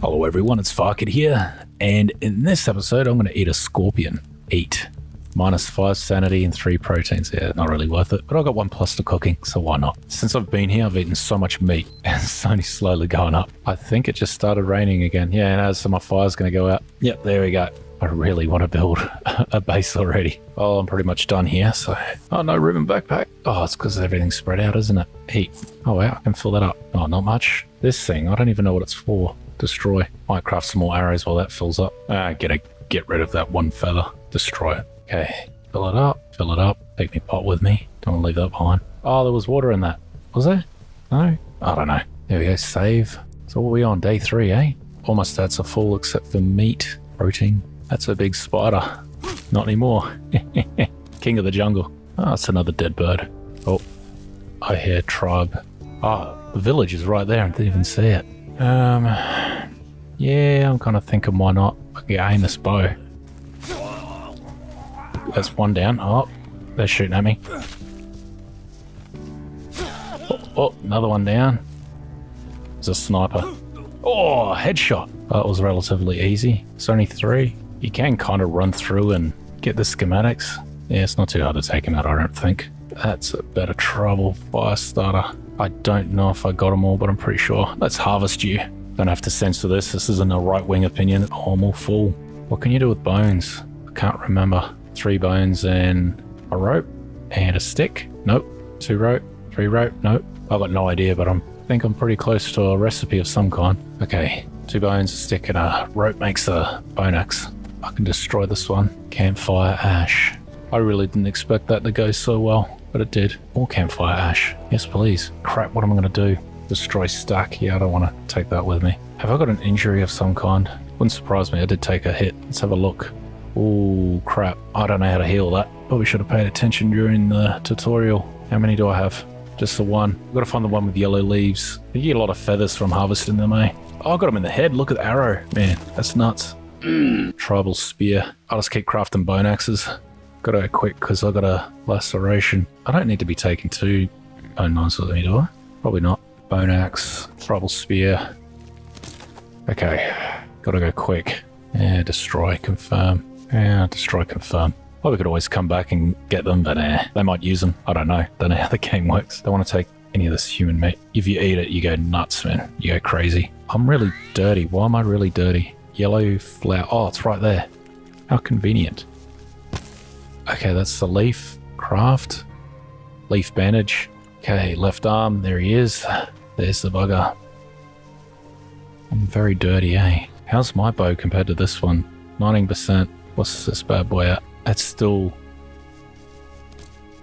Hello everyone, it's Farket here, and in this episode I'm going to eat a scorpion. Eat. Minus 5 sanity and 3 proteins. Yeah, not really worth it, but I've got 1 plus to cooking, so why not? Since I've been here, I've eaten so much meat, and it's only slowly going up. I think it just started raining again. Yeah, and so my fire's going to go out. Yep, there we go. I really want to build a base already. Oh, I'm pretty much done here, so... Oh, no ribbon backpack. Oh, it's because everything's spread out, isn't it? Heat. Oh, wow, I can fill that up. Oh, not much. This thing, I don't even know what it's for. Destroy. Might craft some more arrows while that fills up. Ah, get, a, get rid of that one feather. Destroy it. Okay, fill it up, fill it up. Take me pot with me. Don't want to leave that behind. Oh, there was water in that. Was there? No? I don't know. There we go, save. So what are we on? Day three, eh? Almost that's a full except for meat, protein, that's a big spider. Not anymore. King of the jungle. Oh, it's another dead bird. Oh, I hear tribe. Ah, oh, the village is right there. I didn't even see it. Um, yeah, I'm kind of thinking why not? Can aim this bow. That's one down. Oh, they're shooting at me. Oh, oh another one down. There's a sniper. Oh, headshot. That was relatively easy. It's only three you can kind of run through and get the schematics. Yeah, it's not too hard to take them out, I don't think. That's a bit of trouble fire starter. I don't know if I got them all, but I'm pretty sure. Let's harvest you. Don't have to censor this. This isn't a right wing opinion. I'm all full. What can you do with bones? I can't remember. Three bones and a rope and a stick. Nope. Two rope. Three rope. Nope. I've got no idea, but I'm, I think I'm pretty close to a recipe of some kind. Okay. Two bones, a stick, and a rope makes a bone axe. I can destroy this one. Campfire ash. I really didn't expect that to go so well, but it did. More campfire ash. Yes, please. Crap, what am I going to do? Destroy stack. Yeah, I don't want to take that with me. Have I got an injury of some kind? Wouldn't surprise me. I did take a hit. Let's have a look. Oh, crap. I don't know how to heal that. Probably should have paid attention during the tutorial. How many do I have? Just the one. I've got to find the one with yellow leaves. You get a lot of feathers from harvesting them, eh? Oh, I got them in the head. Look at the arrow. Man, that's nuts. Tribal spear. I'll just keep crafting bone axes. Gotta go quick because I got a laceration. I don't need to be taking two bone knives with me, do I? Probably not. Bone axe, tribal spear. Okay, gotta go quick. Yeah, destroy, confirm. Yeah, destroy, confirm. Well, we could always come back and get them, but eh, they might use them. I don't know. Don't know how the game works. Don't want to take any of this human meat. If you eat it, you go nuts, man. You go crazy. I'm really dirty. Why am I really dirty? Yellow flower. Oh, it's right there. How convenient. Okay, that's the leaf. Craft. Leaf bandage. Okay, left arm. There he is. There's the bugger. I'm very dirty, eh? How's my bow compared to this one? 19%. What's this bad boy at? That's still...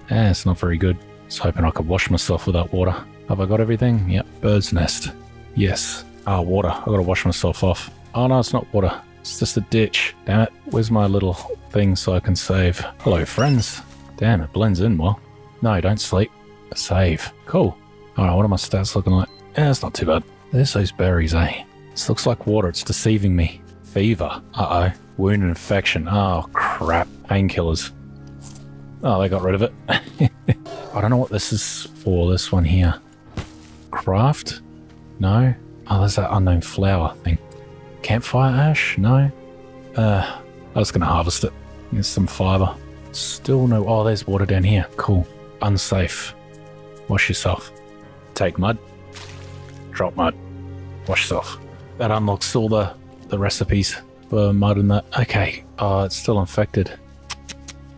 Eh, it's not very good. I was hoping I could wash myself with that water. Have I got everything? Yep. Bird's nest. Yes. Ah, water. i got to wash myself off. Oh no, it's not water. It's just a ditch. Damn it. Where's my little thing so I can save? Hello, friends. Damn, it blends in well. No, don't sleep. Save. Cool. Alright, what are my stats looking like? Yeah, it's not too bad. There's those berries, eh? This looks like water. It's deceiving me. Fever. Uh-oh. Wound infection. Oh, crap. Painkillers. Oh, they got rid of it. I don't know what this is for, this one here. Craft? No? Oh, there's that unknown flower thing. Campfire ash? No. Uh, I was going to harvest it. There's some fiber. Still no. Oh, there's water down here. Cool. Unsafe. Wash yourself. Take mud. Drop mud. Wash yourself. That unlocks all the, the recipes for mud and that. Okay. Oh, it's still infected.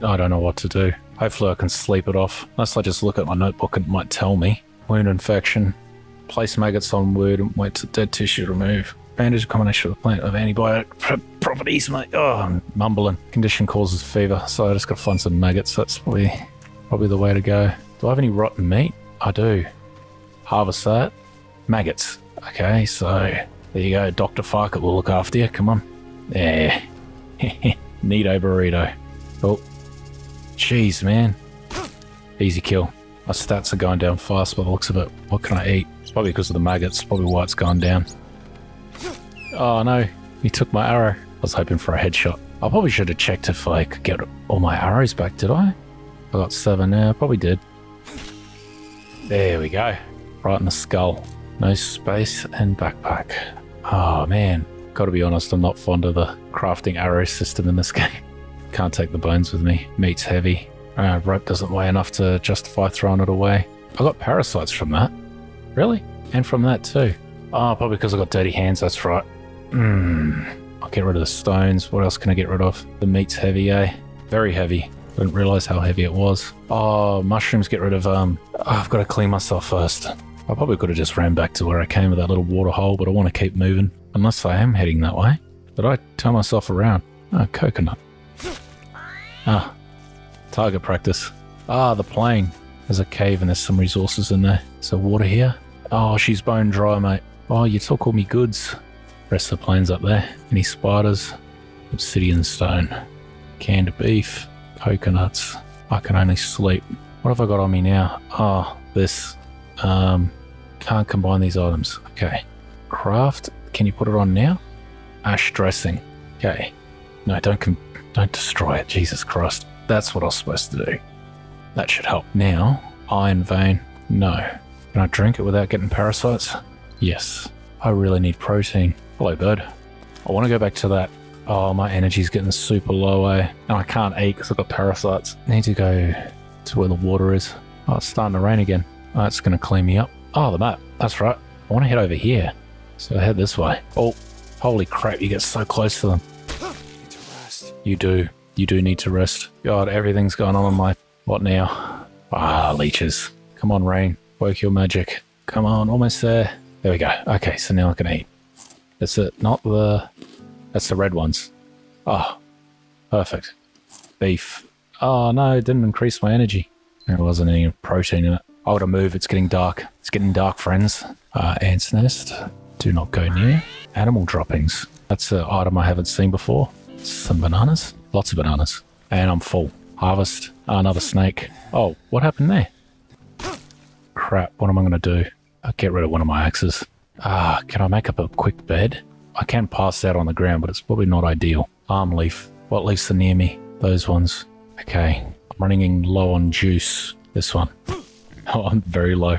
I don't know what to do. Hopefully I can sleep it off. Unless I just look at my notebook and it might tell me. Wound infection. Place maggots on wound and wait to dead tissue to remove bandage combination a plant of antibiotic properties, mate. Oh, I'm mumbling. Condition causes fever, so I just got to find some maggots. That's probably probably the way to go. Do I have any rotten meat? I do. Harvest that. Maggots. Okay, so there you go. Dr. Farket will look after you. Come on. Yeah. Neato burrito. Oh. Jeez, man. Easy kill. My stats are going down fast by the looks of it. What can I eat? It's probably because of the maggots. Probably why it's gone down. Oh no, he took my arrow. I was hoping for a headshot. I probably should have checked if I could get all my arrows back, did I? I got seven now, probably did. There we go. Right in the skull. No space and backpack. Oh man, gotta be honest, I'm not fond of the crafting arrow system in this game. Can't take the bones with me. Meat's heavy. Uh, rope doesn't weigh enough to justify throwing it away. I got parasites from that. Really? And from that too. Oh, probably because I got dirty hands, that's right. Hmm. I'll get rid of the stones. What else can I get rid of? The meat's heavy, eh? Very heavy. Didn't realize how heavy it was. Oh, mushrooms get rid of, um, oh, I've got to clean myself first. I probably could have just ran back to where I came with that little water hole, but I want to keep moving. Unless I am heading that way. But I turn myself around? Oh, coconut. Ah, target practice. Ah, the plane. There's a cave and there's some resources in there. So water here? Oh, she's bone dry, mate. Oh, you took all me goods. Rest of the plane's up there. Any spiders? Obsidian stone. Canned beef. Coconuts. I can only sleep. What have I got on me now? Oh, this. Um, can't combine these items. Okay. Craft. Can you put it on now? Ash dressing. Okay. No, don't don't destroy it. Jesus Christ. That's what I was supposed to do. That should help. Now, iron vein. No. Can I drink it without getting parasites? Yes. I really need protein. Hello, bird. I want to go back to that. Oh, my energy's getting super low, eh? And I can't eat because I've got parasites. need to go to where the water is. Oh, it's starting to rain again. Oh, it's going to clean me up. Oh, the map. That's right. I want to head over here. So head this way. Oh, holy crap, you get so close to them. You do. You do need to rest. God, everything's going on in my... What now? Ah, leeches. Come on, Rain. Work your magic. Come on, almost there. There we go. Okay, so now I can eat. That's it. Not the... That's the red ones. Oh, perfect. Beef. Oh, no, it didn't increase my energy. There wasn't any protein in it. I gotta move. It's getting dark. It's getting dark, friends. Uh, ant's nest. Do not go near. Animal droppings. That's an item I haven't seen before. Some bananas. Lots of bananas. And I'm full. Harvest. another snake. Oh, what happened there? Crap, what am I going to do? I'll get rid of one of my axes. Ah, can I make up a quick bed? I can pass out on the ground, but it's probably not ideal. Palm leaf. What leaves are near me? Those ones. Okay. I'm running low on juice. This one. Oh, I'm very low.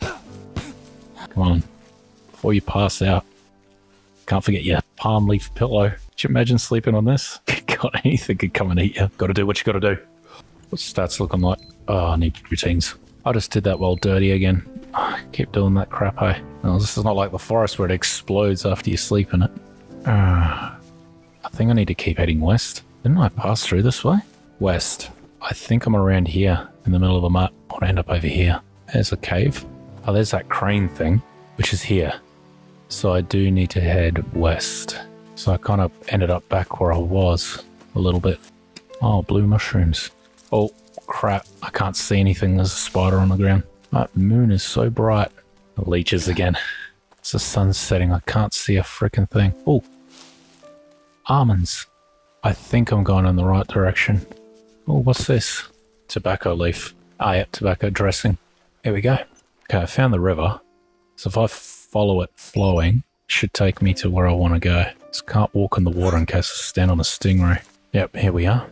Come on. Before you pass out. Can't forget your palm leaf pillow. Could you imagine sleeping on this? God, anything could come and eat you. Gotta do what you gotta do. What's stats looking like? Oh, I need routines. I just did that while dirty again. Oh, keep doing that crap, hey? No, this is not like the forest where it explodes after you sleep in it. Uh, I think I need to keep heading west. Didn't I pass through this way? West. I think I'm around here in the middle of the map. I end up over here. There's a cave. Oh, there's that crane thing, which is here. So I do need to head west. So I kind of ended up back where I was a little bit. Oh, blue mushrooms. Oh, crap. I can't see anything. There's a spider on the ground. That moon is so bright. The leeches again. It's the sun setting. I can't see a freaking thing. Oh, almonds. I think I'm going in the right direction. Oh, what's this? Tobacco leaf. Ah, yep, tobacco dressing. Here we go. Okay, I found the river. So if I follow it flowing, it should take me to where I want to go. Just can't walk in the water in case I stand on a stingray. Yep, here we are.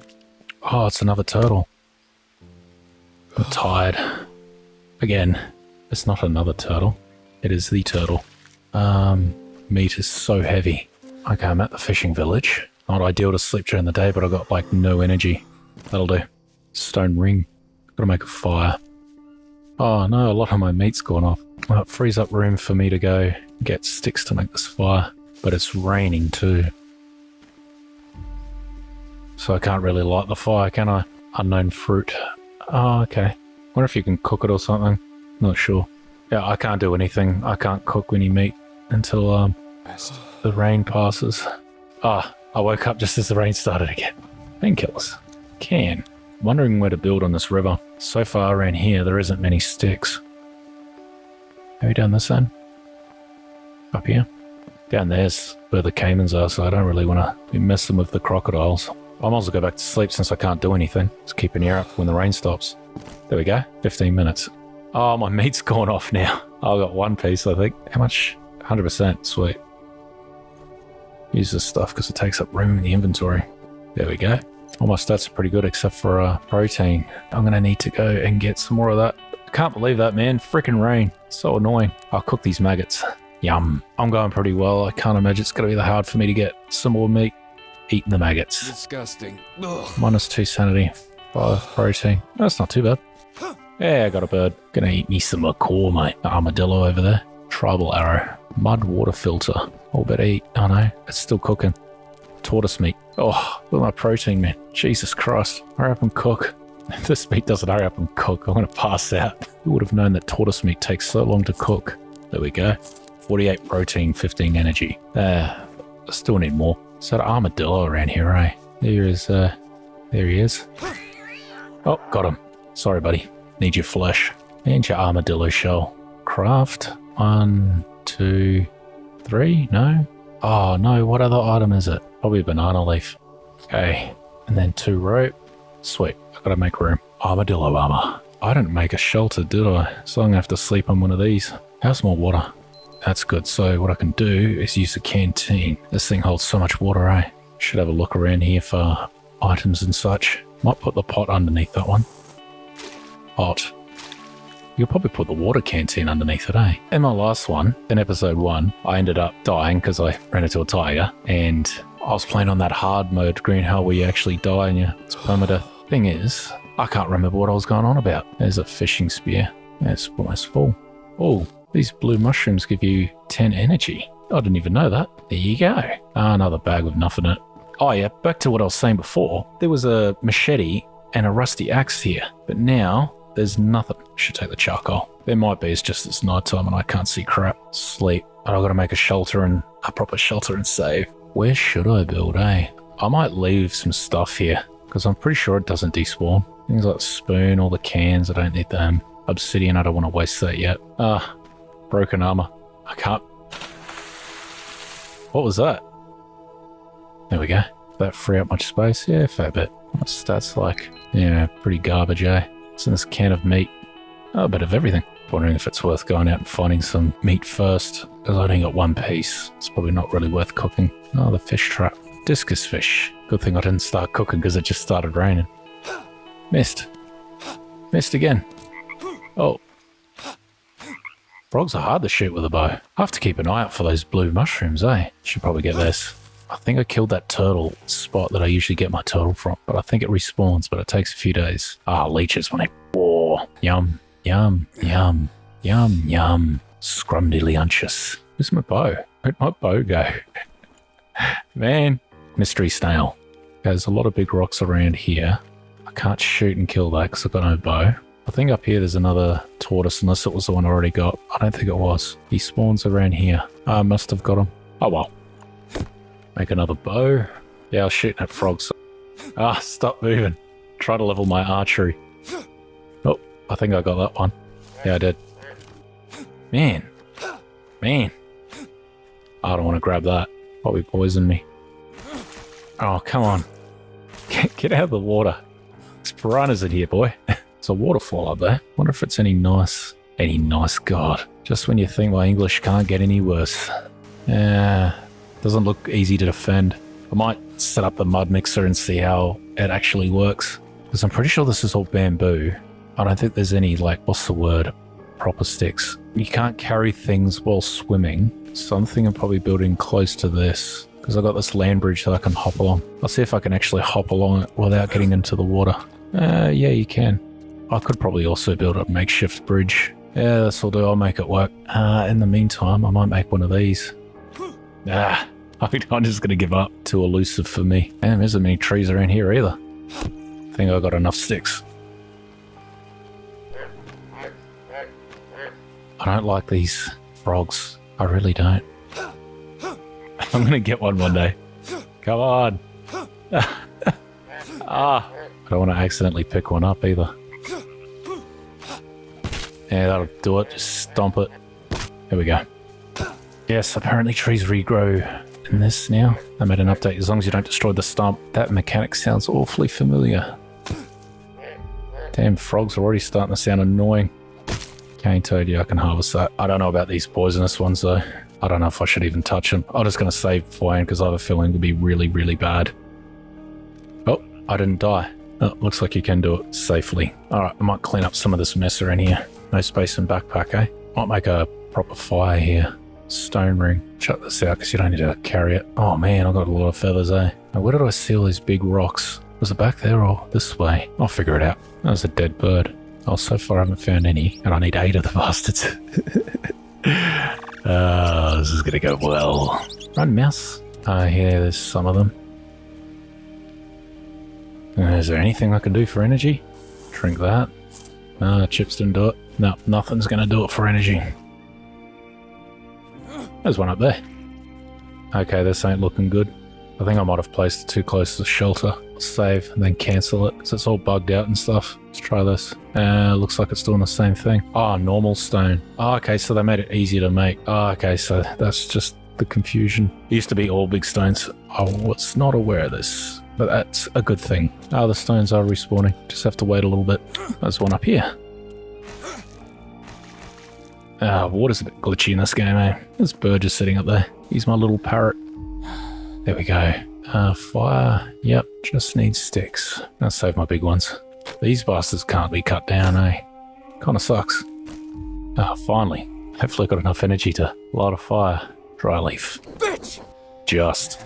Oh, it's another turtle. I'm tired. Again, it's not another turtle. It is the turtle. Um, meat is so heavy. Okay, I'm at the fishing village. Not ideal to sleep during the day, but I got like no energy. That'll do. Stone ring. Gotta make a fire. Oh no, a lot of my meat's gone off. Well, it frees up room for me to go get sticks to make this fire. But it's raining too. So I can't really light the fire, can I? Unknown fruit. Oh, okay. Wonder if you can cook it or something. Not sure. Yeah, I can't do anything. I can't cook any meat until um the rain passes. Ah, I woke up just as the rain started again. Painkillers. Can. Wondering where to build on this river. So far around here, there isn't many sticks. Maybe down this end? Up here? Down there's where the caimans are, so I don't really want to be messing with the crocodiles. I might as well go back to sleep since I can't do anything. Just keep an ear up when the rain stops. There we go. 15 minutes. Oh, my meat's gone off now. I've got one piece, I think. How much? 100%. Sweet. Use this stuff because it takes up room in the inventory. There we go. All my stats are pretty good except for uh, protein. I'm going to need to go and get some more of that. I can't believe that, man. Freaking rain. So annoying. I'll cook these maggots. Yum. I'm going pretty well. I can't imagine it's going to be that hard for me to get some more meat. Eating the maggots. Disgusting. Ugh. Minus two sanity, five protein. That's not too bad. Yeah, I got a bird. Gonna eat me some macaw, mate. Armadillo over there. Tribal arrow. Mud water filter. All better eat. Oh know. it's still cooking. Tortoise meat. Oh, look at my protein, man. Jesus Christ. Hurry up and cook. If this meat doesn't hurry up and cook, I'm gonna pass out. Who would have known that tortoise meat takes so long to cook? There we go. 48 protein, 15 energy. Uh, I still need more. Is that armadillo around here, eh? There is, uh, there he is. Oh, got him. Sorry, buddy. Need your flesh. And your armadillo shell. Craft. One, two, three? No? Oh, no. What other item is it? Probably a banana leaf. Okay. And then two rope. Sweet. I gotta make room. Armadillo armor. I didn't make a shelter, did I? So I'm gonna have to sleep on one of these. How's more water? That's good. So what I can do is use the canteen. This thing holds so much water, eh? Should have a look around here for items and such. Might put the pot underneath that one. Pot. You'll probably put the water canteen underneath it, eh? In my last one, in episode one, I ended up dying because I ran into a tiger and I was playing on that hard mode, green hell, where you actually die and you, it's permadeath. Thing is, I can't remember what I was going on about. There's a fishing spear. It's almost full. Oh, these blue mushrooms give you 10 energy. I didn't even know that. There you go. Ah, another bag with nothing in it. Oh yeah, back to what I was saying before. There was a machete and a rusty axe here, but now there's nothing. Should take the charcoal. There might be, it's just it's nighttime and I can't see crap. Sleep. But I've got to make a shelter and a proper shelter and save. Where should I build, eh? I might leave some stuff here, because I'm pretty sure it doesn't despawn. Things like spoon, all the cans, I don't need them. Obsidian, I don't want to waste that yet. Ah, broken armor. I can't. What was that? There we go. That free up much space? Yeah, fair bit. What's stats like? Yeah, pretty garbage, eh? What's in this can of meat? Oh, a bit of everything. Wondering if it's worth going out and finding some meat first, because I only got one piece. It's probably not really worth cooking. Oh, the fish trap. Discus fish. Good thing I didn't start cooking because it just started raining. Missed. Missed again. Oh. Frogs are hard to shoot with a bow. I have to keep an eye out for those blue mushrooms, eh? Should probably get this. I think I killed that turtle spot that I usually get my turtle from, but I think it respawns, but it takes a few days. Ah, leeches when they war. Yum, yum, yum, yum, yum. Scrumdiddlyuncious. Where's my bow? Where'd my bow go? Man. Mystery snail. There's a lot of big rocks around here. I can't shoot and kill that because I've got no bow. I think up here there's another tortoise, unless it was the one I already got. I don't think it was. He spawns around here. I must have got him. Oh well. Make another bow. Yeah, I was shooting at frogs. Ah, stop moving. Try to level my archery. Oh, I think I got that one. Yeah, I did. Man. Man. I don't want to grab that. Probably poison me. Oh, come on. Get, get out of the water. There's piranhas in here, boy. It's a waterfall up there. Wonder if it's any nice. Any nice god. Just when you think my English can't get any worse. Yeah, doesn't look easy to defend. I might set up the mud mixer and see how it actually works. Because I'm pretty sure this is all bamboo. I don't think there's any, like, what's the word? Proper sticks. You can't carry things while swimming. So I'm probably building close to this. Because I've got this land bridge that I can hop along. I'll see if I can actually hop along it without getting into the water. Uh, yeah, you can. I could probably also build a makeshift bridge. Yeah, this will do. I'll make it work. Uh, in the meantime, I might make one of these. Ah, I'm just going to give up. Too elusive for me. Damn, there isn't many trees around here either. I think I got enough sticks. I don't like these frogs. I really don't. I'm going to get one one day. Come on. ah, I don't want to accidentally pick one up either. Yeah, that'll do it. Just stomp it. There we go. Yes, apparently trees regrow in this now. I made an update. As long as you don't destroy the stump, that mechanic sounds awfully familiar. Damn, frogs are already starting to sound annoying. Cane toad, yeah, I can harvest that. I don't know about these poisonous ones though. I don't know if I should even touch them. I'm just going to save Fwayne because I have a feeling it'll be really, really bad. Oh, I didn't die. Oh, looks like you can do it safely. Alright, I might clean up some of this mess around here. No space in backpack, eh? Might make a proper fire here. Stone ring. Shut this out because you don't need to carry it. Oh man, I got a lot of feathers, eh? Now, where did I see all these big rocks? Was it back there or this way? I'll figure it out. That was a dead bird. Oh, so far I haven't found any, and I need eight of the bastards. oh, this is gonna go well. Run, mouse. Ah, uh, yeah, there's some of them. Uh, is there anything I can do for energy? Drink that. Ah, uh, chips didn't do it. No, nothing's gonna do it for energy. There's one up there. Okay, this ain't looking good. I think I might have placed it too close to the shelter. Save and then cancel it because it's all bugged out and stuff. Let's try this. Uh, looks like it's doing the same thing. Ah, oh, normal stone. Oh, okay, so they made it easier to make. Oh, okay, so that's just the confusion. It used to be all big stones. I was not aware of this, but that's a good thing. Ah, oh, the stones are respawning. Just have to wait a little bit. There's one up here. Ah, water's a bit glitchy in this game, eh? This bird just sitting up there. He's my little parrot. There we go. Uh, fire. Yep, just need sticks. I'll save my big ones. These bastards can't be cut down, eh? Kinda sucks. Ah, oh, finally. Hopefully I got enough energy to light a fire. Dry leaf. Bitch! Just.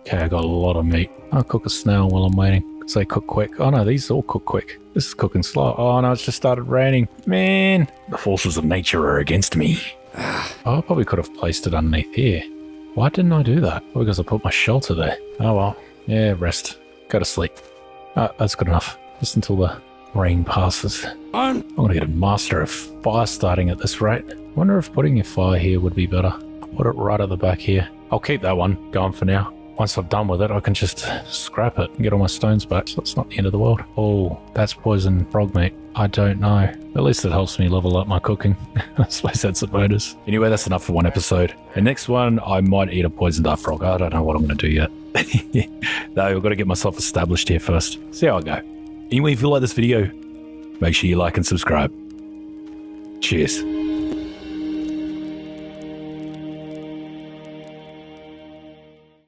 Okay, I got a lot of meat. I'll cook a snail while I'm waiting. Because they cook quick. Oh no, these all cook quick. This is cooking slow. Oh no, it's just started raining. Man! The forces of nature are against me. Ah. oh, I probably could have placed it underneath here. Why didn't I do that? Well, because I put my shelter there. Oh well. Yeah, rest. Go to sleep. Oh, that's good enough. Just until the rain passes. I'm, I'm gonna get a master of fire starting at this rate. Wonder if putting your fire here would be better. Put it right at the back here. I'll keep that one going for now. Once I'm done with it, I can just scrap it and get all my stones back, so not the end of the world. Oh, that's poison frog meat. I don't know. At least it helps me level up my cooking. I suppose that's a bonus. Anyway, that's enough for one episode. The next one, I might eat a poisoned dart frog. I don't know what I'm going to do yet. no, I've got to get myself established here first. See how I go. Anyway, if you like this video, make sure you like and subscribe. Cheers.